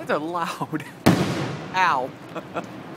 That's a loud. Ow.